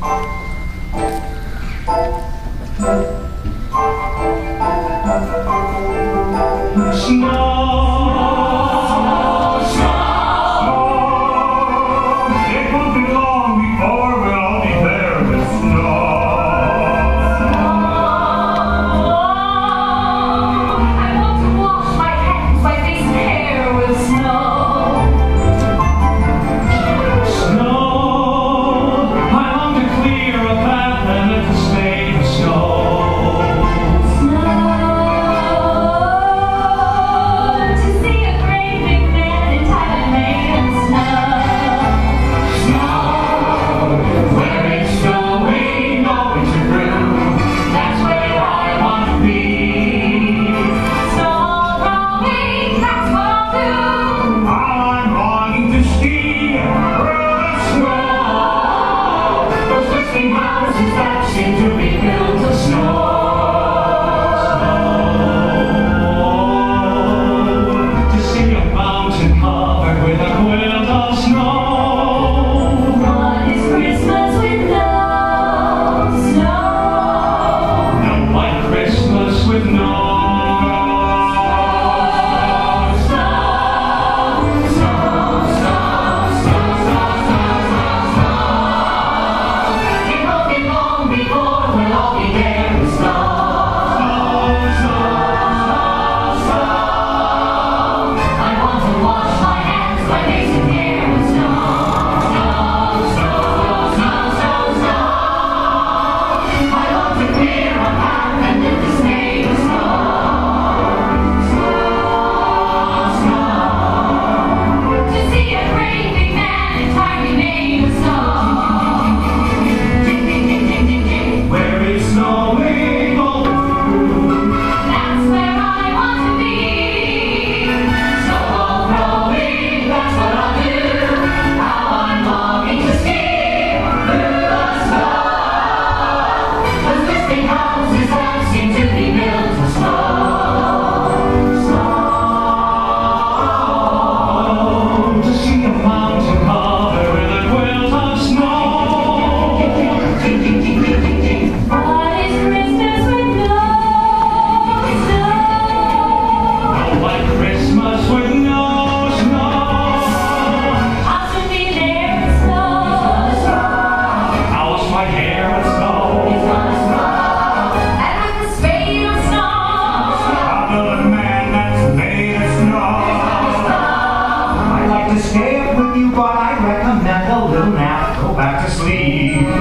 She knows. 아 You.